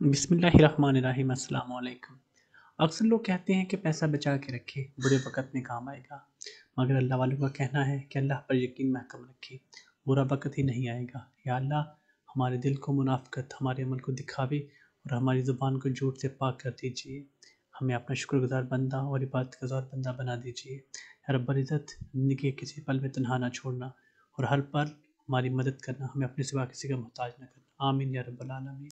बिस्मिल्लाहिर्रहमानिर्रहीम अस्सलाम वालेकुम अक्सर लोग कहते हैं कि पैसा बचा के रखे, बुरे वक़्त में काम आएगा। मगर अल्लाह वालों का कहना है कि अल्लाह पर यकीन महकम रखे, बुरा वक़्त ही नहीं आएगा। या अल्लाह, हमारे दिल को मुनाफ़त हमारे अमल को दिखावे और हमारी ज़ुबान को झूठ से पाक कर दीजिए। हमें अपना शुक्रगुज़ार बंदा और इबादत गुज़ार बंदा बना दीजिए। रब्बुल ज़िंदगी किसी पल में तनहा ना छोड़ना और हर पल हमारी मदद करना, हमें अपने सिवा किसी का मोहताज ना करना। आमीन या रब्बल आलमीन।